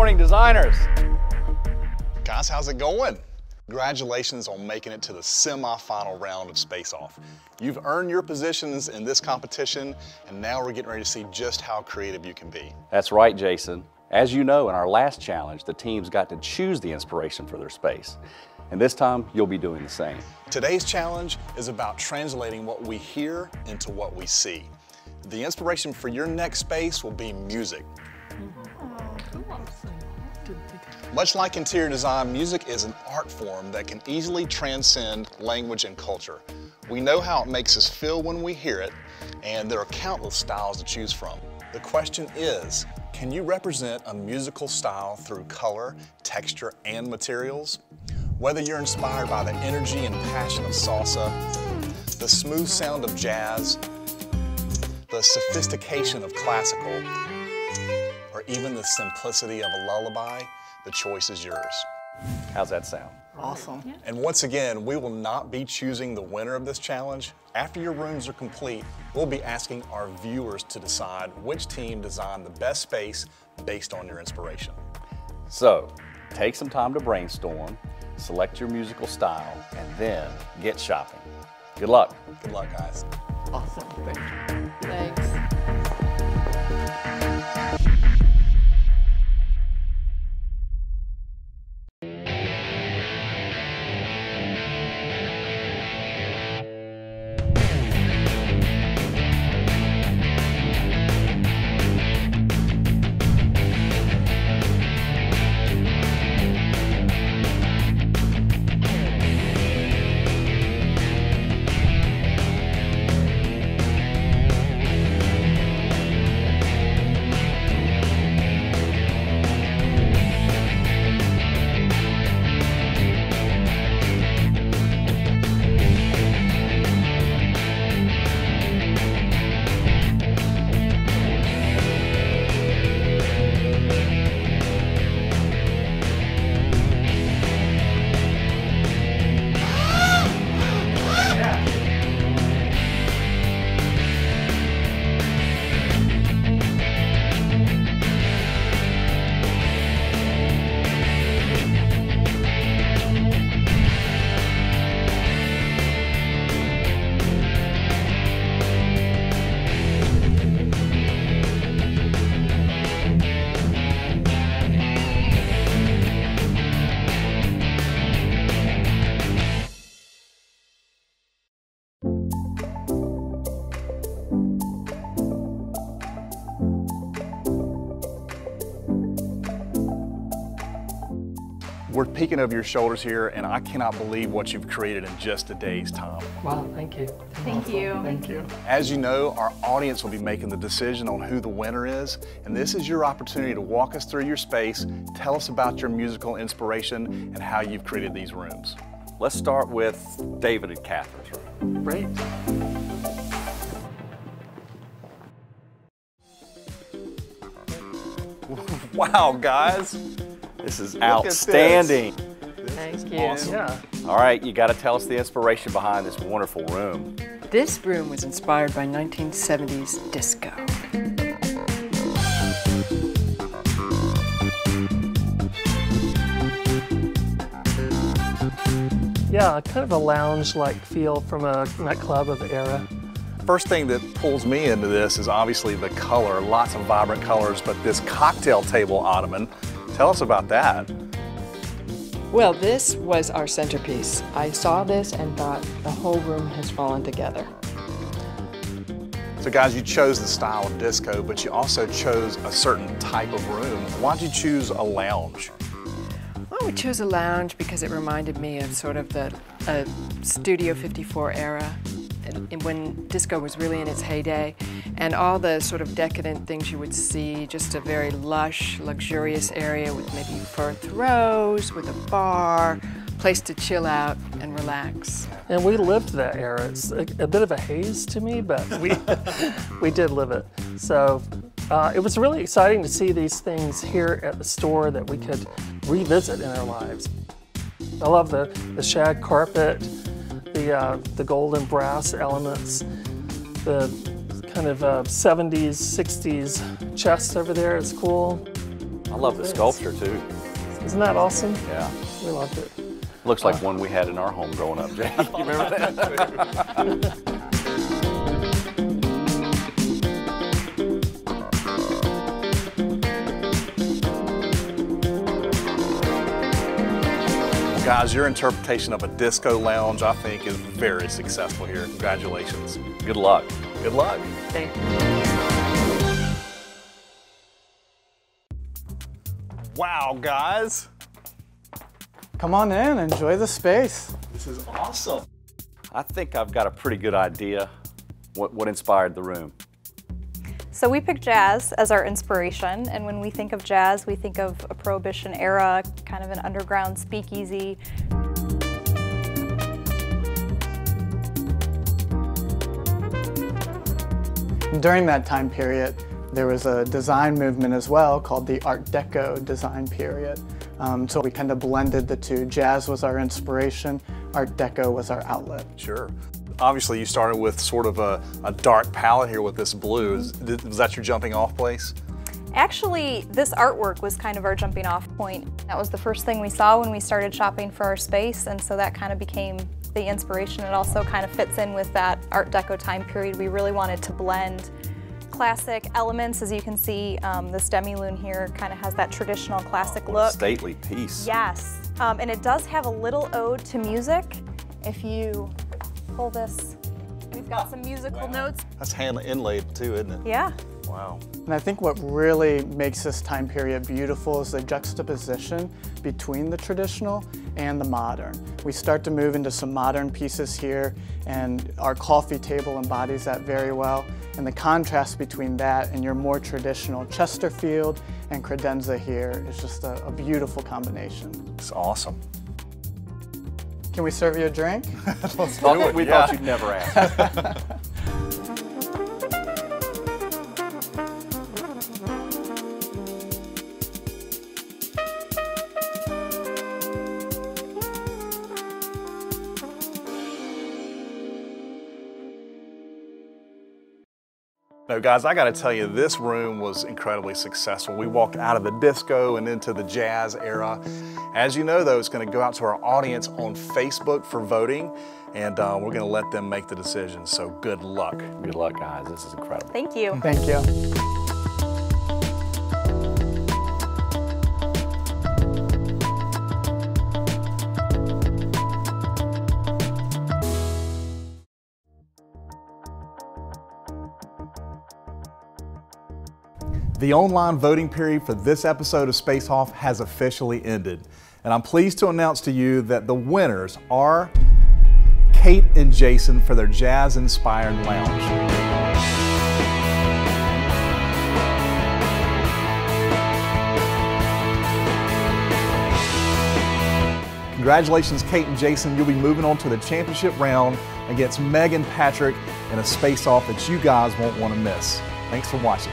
morning, designers. Guys, how's it going? Congratulations on making it to the semi-final round of Space Off. You've earned your positions in this competition, and now we're getting ready to see just how creative you can be. That's right, Jason. As you know, in our last challenge, the teams got to choose the inspiration for their space. And this time, you'll be doing the same. Today's challenge is about translating what we hear into what we see. The inspiration for your next space will be music. Much like interior design, music is an art form that can easily transcend language and culture. We know how it makes us feel when we hear it, and there are countless styles to choose from. The question is, can you represent a musical style through color, texture, and materials? Whether you're inspired by the energy and passion of salsa, the smooth sound of jazz, the sophistication of classical, or even the simplicity of a lullaby, the choice is yours. How's that sound? Awesome. And once again, we will not be choosing the winner of this challenge. After your rooms are complete, we'll be asking our viewers to decide which team designed the best space based on your inspiration. So, take some time to brainstorm, select your musical style, and then get shopping. Good luck. Good luck, guys. Awesome. Thank you. Thanks. We're peeking over your shoulders here, and I cannot believe what you've created in just a day's time. Wow, thank you. Thank you. Thank you. As you know, our audience will be making the decision on who the winner is, and this is your opportunity to walk us through your space, tell us about your musical inspiration, and how you've created these rooms. Let's start with David and Catherine's room. Great. Wow, guys. This is at this. outstanding. Thank you. Awesome. Yeah. All right, you got to tell us the inspiration behind this wonderful room. This room was inspired by 1970s disco. Yeah, kind of a lounge-like feel from a nightclub of the era. First thing that pulls me into this is obviously the color, lots of vibrant colors, but this cocktail table ottoman, tell us about that. Well, this was our centerpiece. I saw this and thought the whole room has fallen together. So guys, you chose the style of disco, but you also chose a certain type of room. Why'd you choose a lounge? Well, we chose a lounge because it reminded me of sort of the uh, Studio 54 era, and- and when disco was really in its heyday, and all the sort of decadent things you would see, just a very lush, luxurious area with maybe fur throws, with a bar, place to chill out and relax. And we lived that era. It's a, a bit of a haze to me, but we we did live it. So uh, it was really exciting to see these things here at the store that we could revisit in our lives. I love the, the shag carpet, the uh, the golden brass elements, the kind of uh, 70s, 60s chest over there is cool. I love the sculpture too. Isn't that awesome? Yeah. We loved it. Looks like one we had in our home growing up, Jay. You remember that? Guys, your interpretation of a disco lounge, I think, is very successful here. Congratulations. Good luck. Good luck. Thank you. Wow, guys. Come on in, enjoy the space. This is awesome. I think I've got a pretty good idea what, what inspired the room. So we picked jazz as our inspiration, and when we think of jazz, we think of a Prohibition era, kind of an underground speakeasy. During that time period, there was a design movement as well called the Art Deco design period. Um, so we kind of blended the two. Jazz was our inspiration, Art Deco was our outlet. Sure. Obviously, you started with sort of a, a dark palette here with this blue. Is, was that your jumping off place? Actually, this artwork was kind of our jumping off point. That was the first thing we saw when we started shopping for our space, and so that kind of became the inspiration. It also kind of fits in with that Art Deco time period. We really wanted to blend classic elements. As you can see, um, this demi-lune here kind of has that traditional classic look. Stately piece. Yes, um, and it does have a little ode to music. If you pull this, we've got some musical notes. That's hand inlaid too, isn't it? Yeah. Wow. And I think what really makes this time period beautiful is the juxtaposition between the traditional and the modern. We start to move into some modern pieces here, and our coffee table embodies that very well. And the contrast between that and your more traditional Chesterfield and credenza here is just a, a beautiful combination. It's awesome. Can we serve you a drink? Thought- we yeah. thought you'd never ask. No, guys, I got to tell you, this room was incredibly successful. We walked out of the disco and into the jazz era. As you know, though, it's going to go out to our audience on Facebook for voting, and uh, we're going to let them make the decision. So good luck. Good luck, guys. This is incredible. Thank you. Thank you. The online voting period for this episode of Space Off has officially ended. And I'm pleased to announce to you that the winners are Kate and Jason for their jazz inspired lounge. Congratulations, Kate and Jason. You'll be moving on to the championship round against Meg and Patrick in a space off that you guys won't want to miss. Thanks for watching.